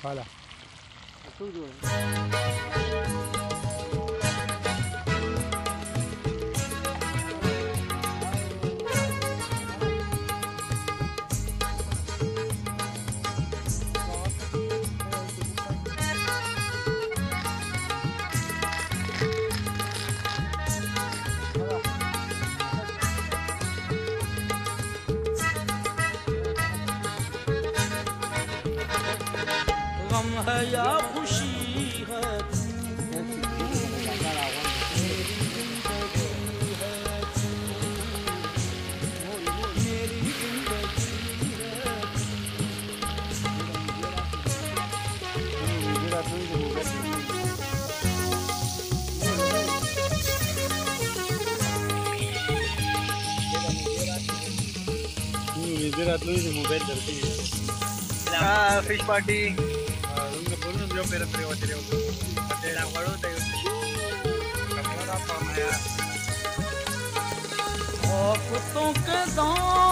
发了贵州人 गम है या खुशी है। मोबाइल फ़िश पार्टी दो